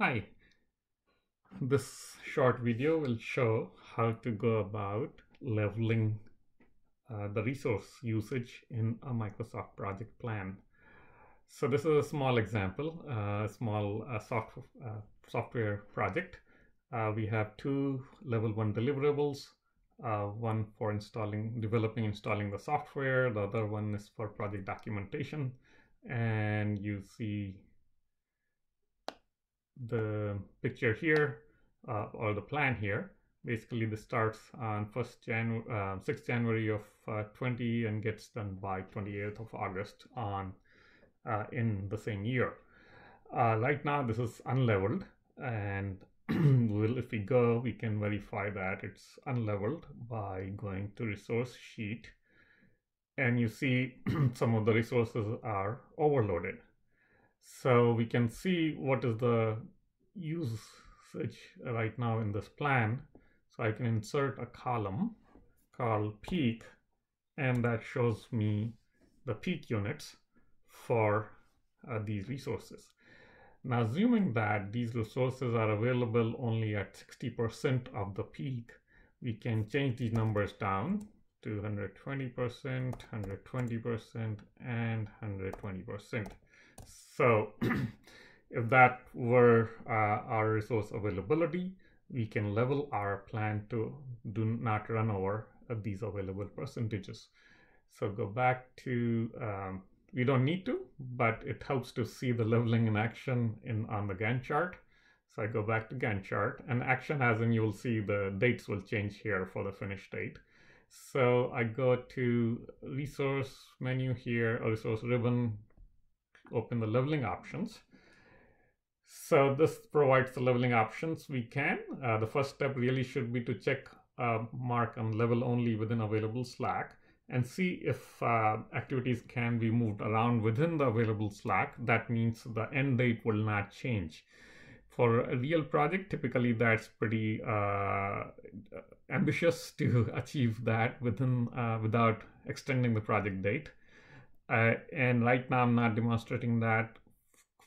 Hi. This short video will show how to go about leveling uh, the resource usage in a Microsoft project plan. So this is a small example, a uh, small uh, soft, uh, software project. Uh, we have two level one deliverables, uh, one for installing, developing, installing the software. The other one is for project documentation. And you see the picture here uh, or the plan here. Basically, this starts on 1st January, uh, 6th January of uh, 20 and gets done by 28th of August on uh, in the same year. Uh, right now, this is unleveled, and will if we go, we can verify that it's unleveled by going to resource sheet, and you see some of the resources are overloaded. So we can see what is the usage right now in this plan. So I can insert a column called peak and that shows me the peak units for uh, these resources. Now assuming that these resources are available only at 60% of the peak, we can change these numbers down to 120%, 120%, and 120%. So if that were uh, our resource availability, we can level our plan to do not run over these available percentages. So go back to, um, we don't need to, but it helps to see the leveling in action in on the Gantt chart. So I go back to Gantt chart and action as in you'll see the dates will change here for the finish date. So I go to resource menu here, resource ribbon, open the leveling options. So this provides the leveling options we can. Uh, the first step really should be to check uh, mark on level only within available slack and see if uh, activities can be moved around within the available slack. That means the end date will not change. For a real project, typically that's pretty uh, ambitious to achieve that within uh, without extending the project date. Uh, and right now I'm not demonstrating that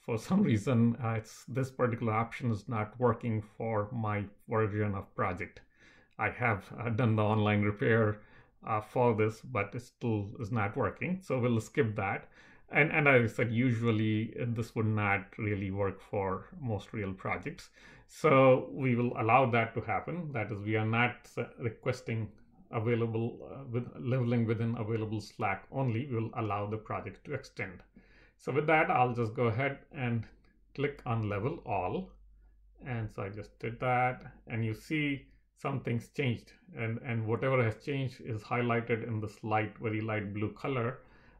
for some reason uh, it's this particular option is not working for my version of project. I have uh, done the online repair uh, for this, but it still is not working. So we'll skip that. And, and as I said, usually uh, this would not really work for most real projects. So we will allow that to happen. That is, we are not requesting available uh, with leveling within available Slack only, will allow the project to extend. So with that, I'll just go ahead and click on level all. And so I just did that and you see something's changed and, and whatever has changed is highlighted in this light, very light blue color.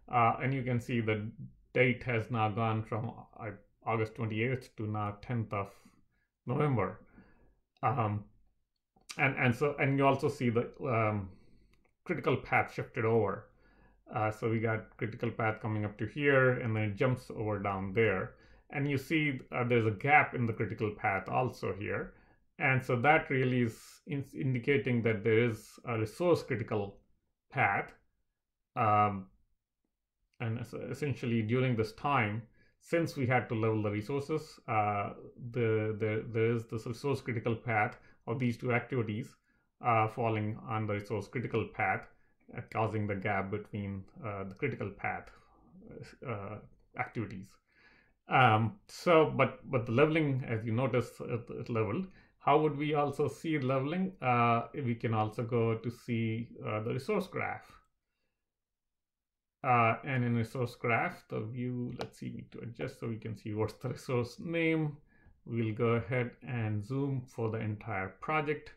Uh, and you can see the date has now gone from uh, August 28th to now 10th of November. Um, and and so and you also see the um, critical path shifted over. Uh, so we got critical path coming up to here, and then it jumps over down there. And you see uh, there's a gap in the critical path also here. And so that really is in indicating that there is a resource critical path. Um, and essentially during this time, since we had to level the resources, uh, the, the, there is this resource critical path of these two activities uh, falling on the resource critical path, uh, causing the gap between uh, the critical path uh, activities. Um, so, but but the leveling, as you notice, is leveled. How would we also see leveling? Uh, we can also go to see uh, the resource graph. and in resource graph, the view, let's see, we need to adjust so we can see what's the resource name, we'll go ahead and zoom for the entire project.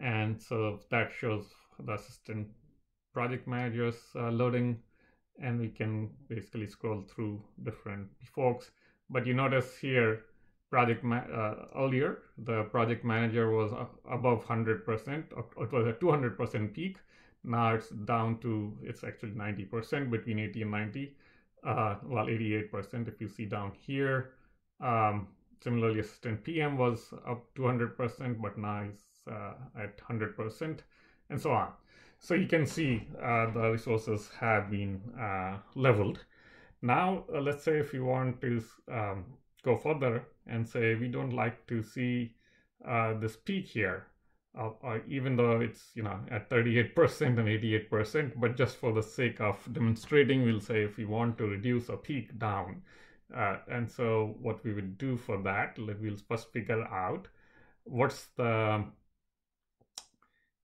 And so that shows the assistant project managers uh, loading and we can basically scroll through different folks. But you notice here, project uh, earlier, the project manager was above 100%, it was a 200% peak. Now it's down to, it's actually 90% between 80 and 90 uh, well, 88% if you see down here. Um, similarly, assistant PM was up 200%, but now it's uh, at 100%, and so on. So you can see uh, the resources have been uh, leveled. Now, uh, let's say if you want to um, go further and say we don't like to see uh, this peak here, uh, even though it's you know at 38% and 88%, but just for the sake of demonstrating, we'll say if we want to reduce a peak down. Uh, and so what we would do for that, we'll first figure out what's the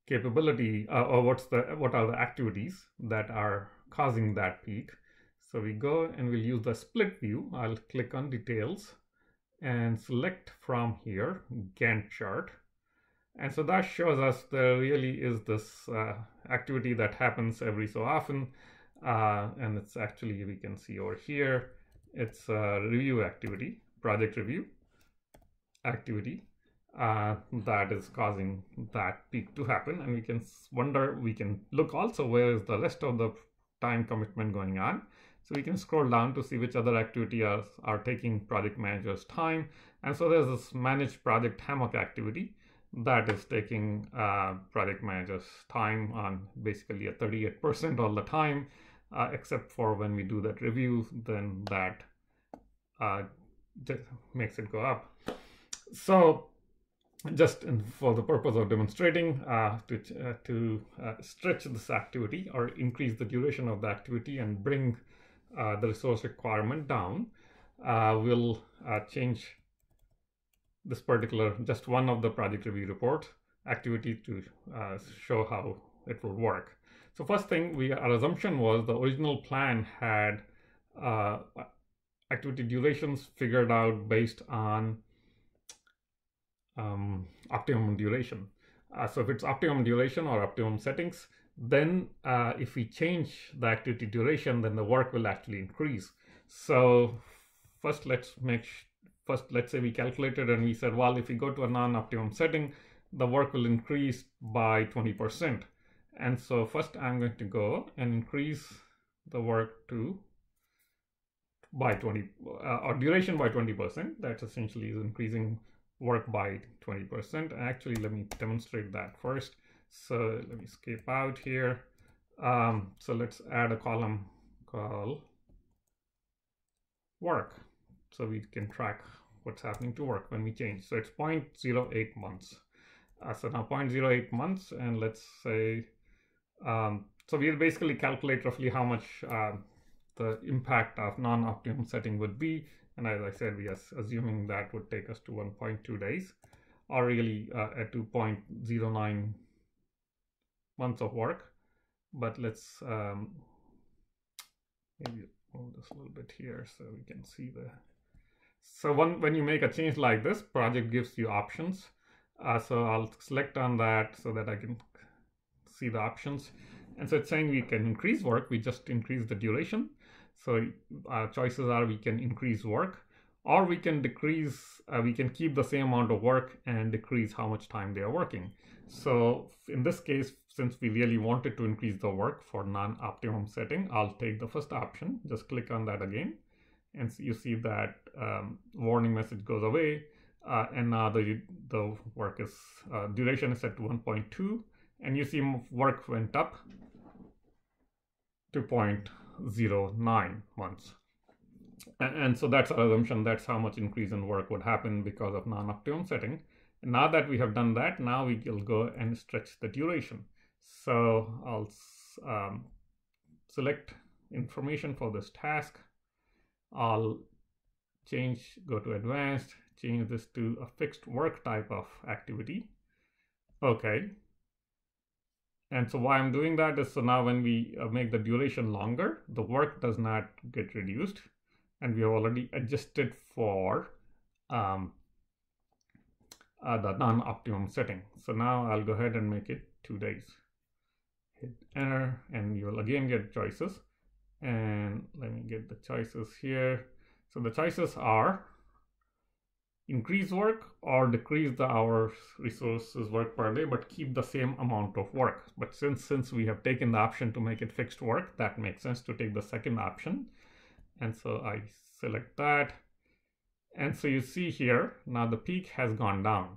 capability uh, or what's the what are the activities that are causing that peak. So we go and we'll use the split view. I'll click on details and select from here Gantt chart. And so that shows us there really is this uh, activity that happens every so often. Uh, and it's actually, we can see over here, it's a review activity, project review activity uh, that is causing that peak to happen. And we can wonder, we can look also where is the rest of the time commitment going on. So we can scroll down to see which other activity are, are taking project manager's time. And so there's this managed project hammock activity that is taking uh, project manager's time on basically a 38% all the time, uh, except for when we do that review, then that uh, makes it go up. So just in, for the purpose of demonstrating uh, to, uh, to uh, stretch this activity or increase the duration of the activity and bring the resource requirement down, we'll change this particular, just one of the project review report activity to show how it will work. So first thing, we our assumption was the original plan had activity durations figured out based on um, optimum duration. Uh, so if it's optimum duration or optimum settings, then uh, if we change the activity duration, then the work will actually increase. So first let's make, first let's say we calculated and we said, well, if we go to a non-optimum setting, the work will increase by 20%. And so first I'm going to go and increase the work to by 20 uh, or duration by 20%. That essentially is increasing work by 20%. Actually, let me demonstrate that first. So let me escape out here. Um, so let's add a column called work. So we can track what's happening to work when we change. So it's 0.08 months. Uh, so now 0.08 months, and let's say, um, so we'll basically calculate roughly how much uh, the impact of non-optimum setting would be. And as I said, we are assuming that would take us to 1.2 days or really uh, at 2.09 months of work. But let's um, maybe move this a little bit here so we can see the. So one, when you make a change like this, project gives you options. Uh, so I'll select on that so that I can see the options. And so it's saying we can increase work. We just increase the duration. So our uh, choices are we can increase work or we can decrease, uh, we can keep the same amount of work and decrease how much time they are working. So in this case, since we really wanted to increase the work for non-optimum setting, I'll take the first option, just click on that again. And you see that um, warning message goes away. Uh, and now the, the work is, uh, duration is set to 1.2 and you see work went up to point 0.09 months. And, and, so that's our assumption. That's how much increase in work would happen because of non-optimum setting. And now that we have done that, now we will go and stretch the duration. So I'll um, select information for this task. I'll change, go to advanced, change this to a fixed work type of activity. Okay, and so why I'm doing that is so now when we uh, make the duration longer, the work does not get reduced. And we have already adjusted for um, uh, the non-optimum setting. So now I'll go ahead and make it two days. Hit enter and you will again get choices. And let me get the choices here. So the choices are increase work or decrease the hours resources work per day but keep the same amount of work. But since since we have taken the option to make it fixed work that makes sense to take the second option. And so i select that. And so you see here now the peak has gone down.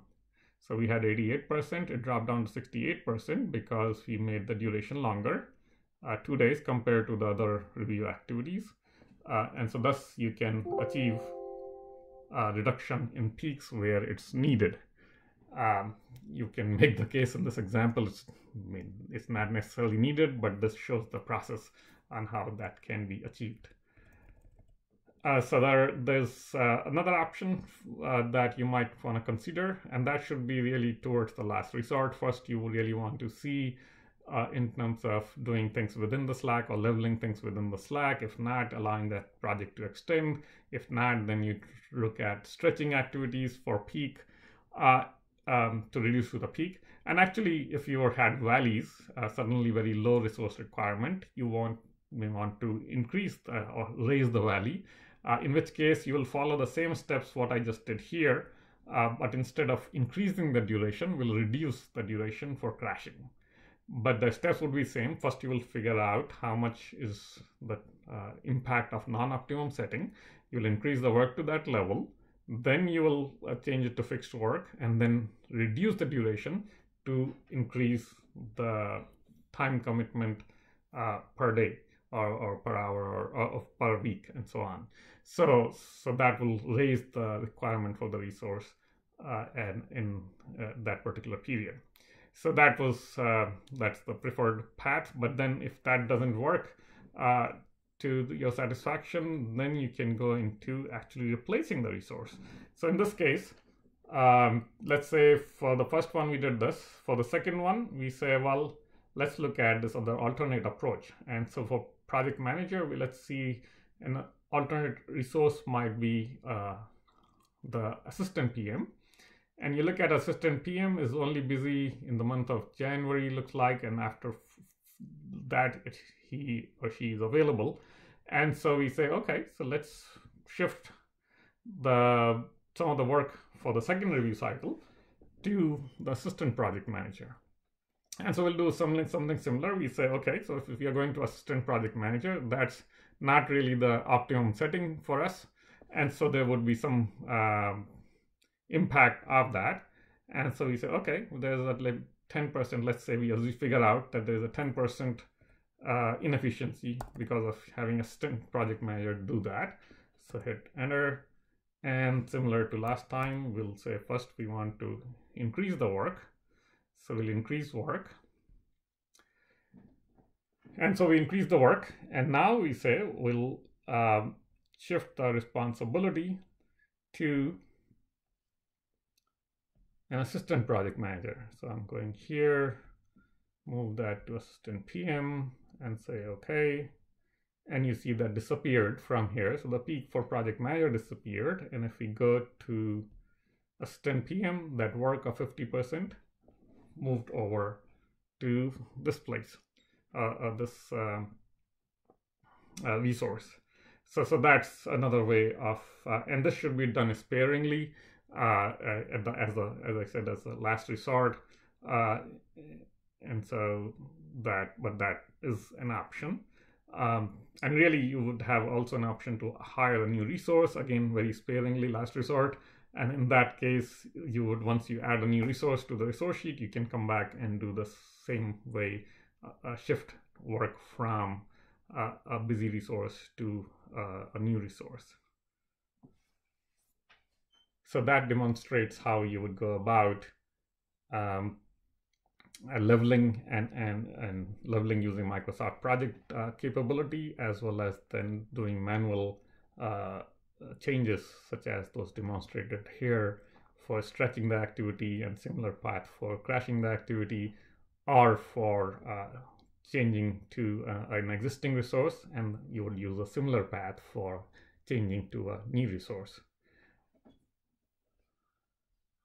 So we had 88% it dropped down to 68% because we made the duration longer uh, two days compared to the other review activities Uh, and so thus you can achieve a reduction in peaks where it's needed. Um, you can make the case in this example, it's, I mean, it's not necessarily needed, but this shows the process on how that can be achieved. Uh, so there, there's uh, another option uh, that you might want to consider, and that should be really towards the last resort. First, you really want to see uh, in terms of doing things within the Slack or leveling things within the Slack. If not, allowing that project to extend. If not, then you look at stretching activities for peak uh, um, to reduce to the peak. And actually, if you had valleys, uh, suddenly very low resource requirement, you want may want to increase the, or raise the valley uh, in which case you will follow the same steps what I just did here, uh, but instead of increasing the duration, we'll reduce the duration for crashing. But the steps would be same. First, you will figure out how much is the uh, impact of non-optimum setting. You'll increase the work to that level. Then you will uh, change it to fixed work and then reduce the duration to increase the time commitment uh, per day or, or per hour or, or, per week and so on. So, so that will raise the requirement for the resource uh, and in uh, that particular period. So that was uh, that's the preferred path. But then if that doesn't work uh, to your satisfaction, then you can go into actually replacing the resource. So in this case, um, let's say for the first one we did this. For the second one, we say, well, let's look at this other alternate approach. And so for project manager, we let's see an alternate resource might be uh, the assistant PM. And you look at assistant PM is only busy in the month of January, looks like, and after that it, he or she is available. And so we say, okay, so let's shift the some of the work for the second review cycle to the assistant project manager. And so we'll do something something similar. We say, okay, so if, if you're going to assistant project manager, that's not really the optimum setting for us. And so there would be some um, impact of that. And so we say, okay, there's a like 10%, let's say we, we figure out that there's a 10% uh, inefficiency because of having assistant project manager do that. So hit enter. And similar to last time, we'll say first we want to increase the work. So we'll increase work. And so we increase the work. And now we say we'll um, shift the responsibility to an assistant project manager. So I'm going here, move that to assistant PM and say, okay. And you see that disappeared from here. So the peak for project manager disappeared. And if we go to assistant PM, that work of 50% moved over to this place. Uh, uh, this um, uh, resource. So, so that's another way of, and this should be done sparingly, the, as a, as I said, as a last resort. and so that, but that is an option. Um, and really, you would have also an option to hire a new resource, again, very sparingly, last resort. And in that case, you would, once you add a new resource to the resource sheet, you can come back and do the same way uh, shift work from uh, a busy resource to uh, a new resource. So that demonstrates how you would go about um, uh, leveling and, and, and leveling using Microsoft project uh, capability, as well as then doing manual uh, changes such as those demonstrated here for stretching the activity and similar path for crashing the activity or for uh, changing to uh, an existing resource and you would use a similar path for changing to a new resource.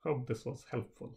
Hope this was helpful.